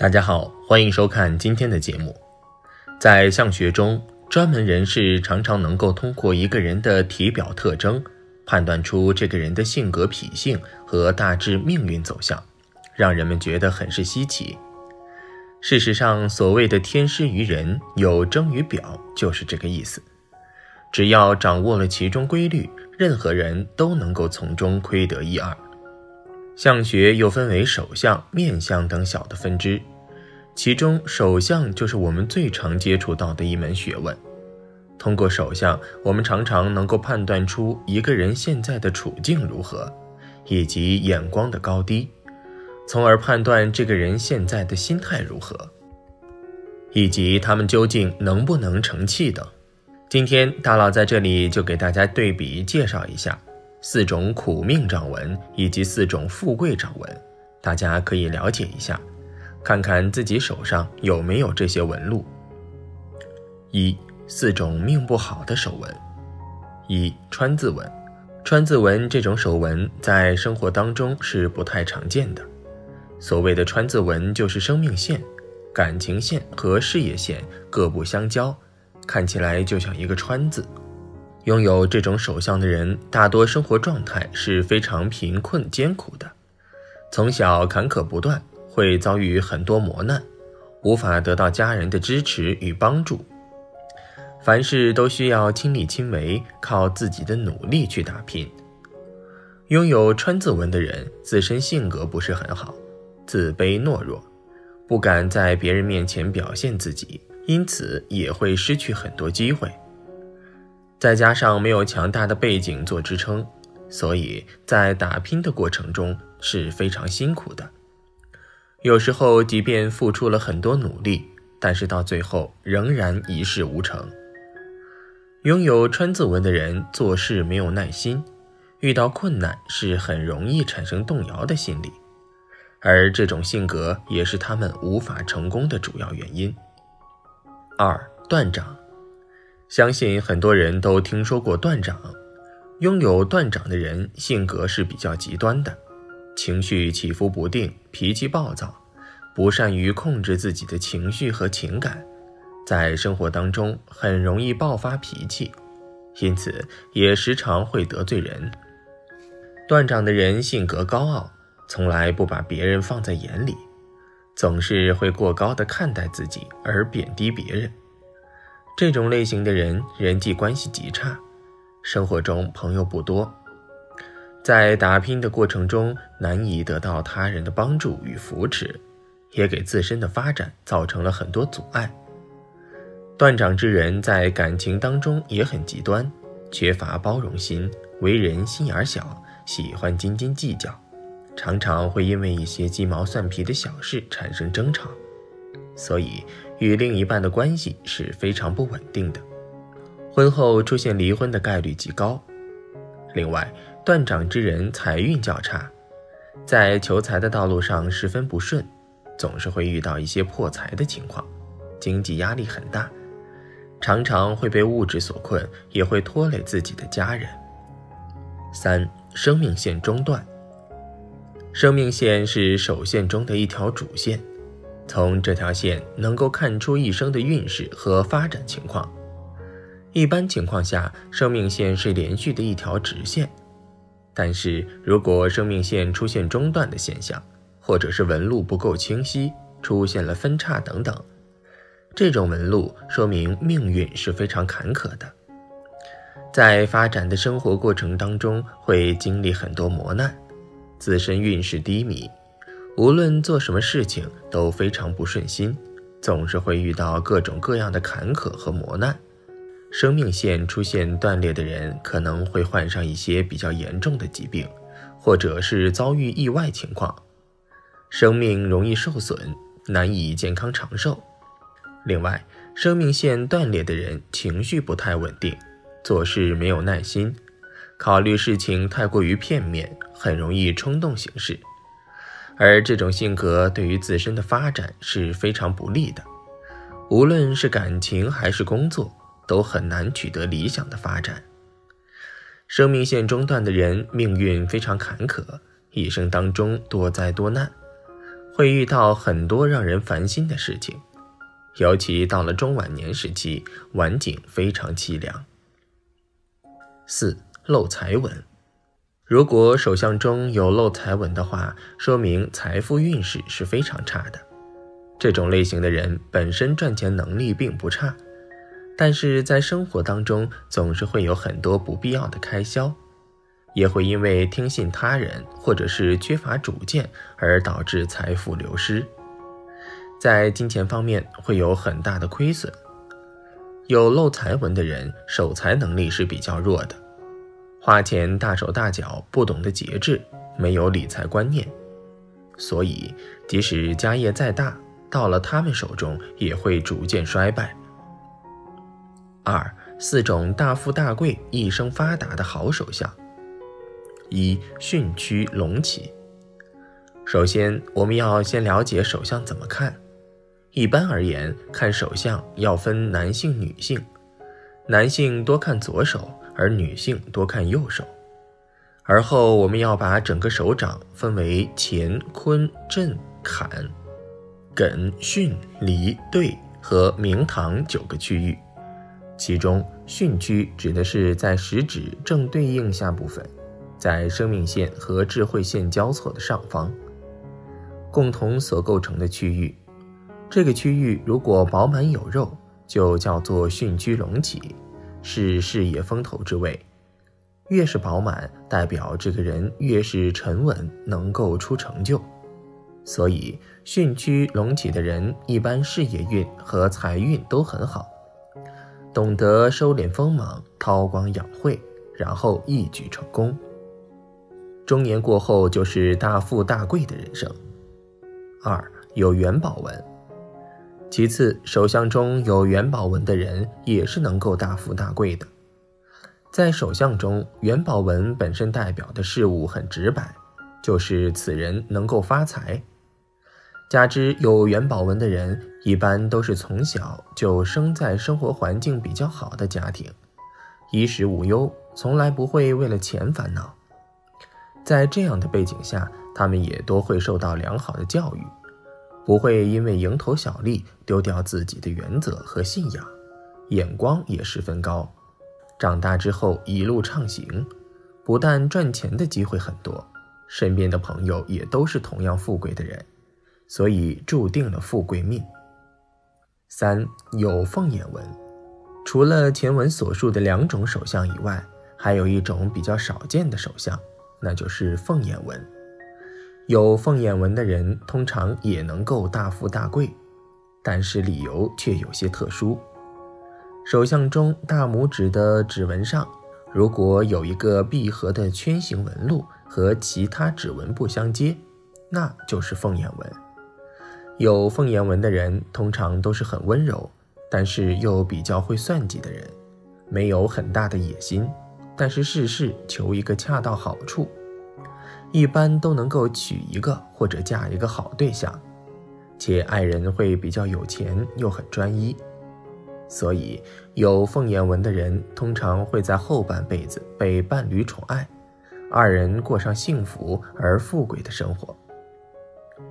大家好，欢迎收看今天的节目。在相学中，专门人士常常能够通过一个人的体表特征，判断出这个人的性格脾性和大致命运走向，让人们觉得很是稀奇。事实上，所谓的天师于人，有征于表，就是这个意思。只要掌握了其中规律，任何人都能够从中窥得一二。相学又分为手相、面相等小的分支，其中手相就是我们最常接触到的一门学问。通过手相，我们常常能够判断出一个人现在的处境如何，以及眼光的高低，从而判断这个人现在的心态如何，以及他们究竟能不能成器等。今天大佬在这里就给大家对比介绍一下。四种苦命掌纹以及四种富贵掌纹，大家可以了解一下，看看自己手上有没有这些纹路。一、四种命不好的手纹。一、川字纹。川字纹这种手纹在生活当中是不太常见的。所谓的川字纹，就是生命线、感情线和事业线各不相交，看起来就像一个川字。拥有这种手相的人，大多生活状态是非常贫困艰苦的，从小坎坷不断，会遭遇很多磨难，无法得到家人的支持与帮助，凡事都需要亲力亲为，靠自己的努力去打拼。拥有川字纹的人，自身性格不是很好，自卑懦弱，不敢在别人面前表现自己，因此也会失去很多机会。再加上没有强大的背景做支撑，所以在打拼的过程中是非常辛苦的。有时候，即便付出了很多努力，但是到最后仍然一事无成。拥有川字纹的人做事没有耐心，遇到困难是很容易产生动摇的心理，而这种性格也是他们无法成功的主要原因。二断掌。相信很多人都听说过断掌，拥有断掌的人性格是比较极端的，情绪起伏不定，脾气暴躁，不善于控制自己的情绪和情感，在生活当中很容易爆发脾气，因此也时常会得罪人。断掌的人性格高傲，从来不把别人放在眼里，总是会过高的看待自己而贬低别人。这种类型的人人际关系极差，生活中朋友不多，在打拼的过程中难以得到他人的帮助与扶持，也给自身的发展造成了很多阻碍。断掌之人在感情当中也很极端，缺乏包容心，为人心眼小，喜欢斤斤计较，常常会因为一些鸡毛蒜皮的小事产生争吵。所以，与另一半的关系是非常不稳定的，婚后出现离婚的概率极高。另外，断掌之人财运较差，在求财的道路上十分不顺，总是会遇到一些破财的情况，经济压力很大，常常会被物质所困，也会拖累自己的家人。三、生命线中断。生命线是手线中的一条主线。从这条线能够看出一生的运势和发展情况。一般情况下，生命线是连续的一条直线。但是如果生命线出现中断的现象，或者是纹路不够清晰，出现了分叉等等，这种纹路说明命运是非常坎坷的，在发展的生活过程当中会经历很多磨难，自身运势低迷。无论做什么事情都非常不顺心，总是会遇到各种各样的坎坷和磨难。生命线出现断裂的人，可能会患上一些比较严重的疾病，或者是遭遇意外情况，生命容易受损，难以健康长寿。另外，生命线断裂的人情绪不太稳定，做事没有耐心，考虑事情太过于片面，很容易冲动行事。而这种性格对于自身的发展是非常不利的，无论是感情还是工作，都很难取得理想的发展。生命线中断的人命运非常坎坷，一生当中多灾多难，会遇到很多让人烦心的事情，尤其到了中晚年时期，晚景非常凄凉。四漏财纹，如果手相中有漏财纹的话，说明财富运势是非常差的。这种类型的人本身赚钱能力并不差，但是在生活当中总是会有很多不必要的开销。也会因为听信他人或者是缺乏主见而导致财富流失，在金钱方面会有很大的亏损。有漏财纹的人守财能力是比较弱的，花钱大手大脚，不懂得节制，没有理财观念，所以即使家业再大，到了他们手中也会逐渐衰败。二四种大富大贵、一生发达的好手相。一巽区隆起。首先，我们要先了解手相怎么看。一般而言，看手相要分男性、女性，男性多看左手，而女性多看右手。而后，我们要把整个手掌分为乾、坤、震、坎、艮、巽、离、兑和明堂九个区域。其中，巽区指的是在食指正对应下部分。在生命线和智慧线交错的上方，共同所构成的区域，这个区域如果饱满有肉，就叫做巽居隆起，是事业风头之位。越是饱满，代表这个人越是沉稳，能够出成就。所以，巽居隆起的人一般事业运和财运都很好，懂得收敛锋芒，韬光养晦，然后一举成功。中年过后就是大富大贵的人生。二有元宝纹，其次手相中有元宝纹的人也是能够大富大贵的。在手相中，元宝纹本身代表的事物很直白，就是此人能够发财。加之有元宝纹的人一般都是从小就生在生活环境比较好的家庭，衣食无忧，从来不会为了钱烦恼。在这样的背景下，他们也都会受到良好的教育，不会因为蝇头小利丢掉自己的原则和信仰，眼光也十分高。长大之后一路畅行，不但赚钱的机会很多，身边的朋友也都是同样富贵的人，所以注定了富贵命。三有凤眼纹，除了前文所述的两种手相以外，还有一种比较少见的手相。那就是凤眼纹，有凤眼纹的人通常也能够大富大贵，但是理由却有些特殊。手相中大拇指的指纹上，如果有一个闭合的圈形纹路和其他指纹不相接，那就是凤眼纹。有凤眼纹的人通常都是很温柔，但是又比较会算计的人，没有很大的野心。但是事事求一个恰到好处，一般都能够娶一个或者嫁一个好对象，且爱人会比较有钱又很专一，所以有凤眼纹的人通常会在后半辈子被伴侣宠爱，二人过上幸福而富贵的生活。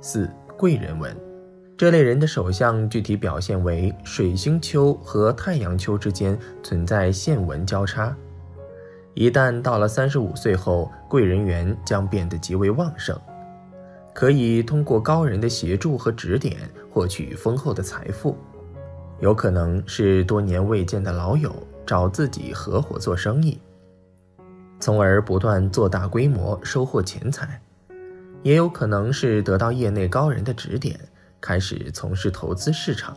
四贵人纹，这类人的手相具体表现为水星丘和太阳丘之间存在线纹交叉。一旦到了三十五岁后，贵人缘将变得极为旺盛，可以通过高人的协助和指点获取丰厚的财富，有可能是多年未见的老友找自己合伙做生意，从而不断做大规模收获钱财，也有可能是得到业内高人的指点，开始从事投资市场，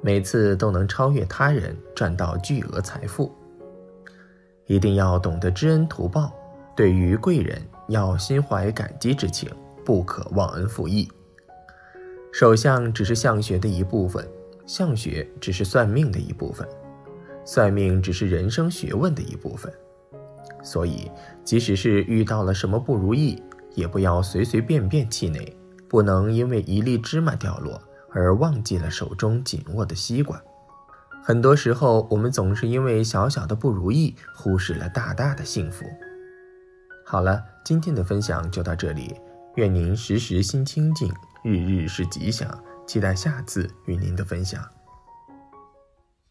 每次都能超越他人，赚到巨额财富。一定要懂得知恩图报，对于贵人要心怀感激之情，不可忘恩负义。手相只是相学的一部分，相学只是算命的一部分，算命只是人生学问的一部分。所以，即使是遇到了什么不如意，也不要随随便便气馁，不能因为一粒芝麻掉落而忘记了手中紧握的西瓜。很多时候，我们总是因为小小的不如意，忽视了大大的幸福。好了，今天的分享就到这里。愿您时时心清静，日日是吉祥。期待下次与您的分享。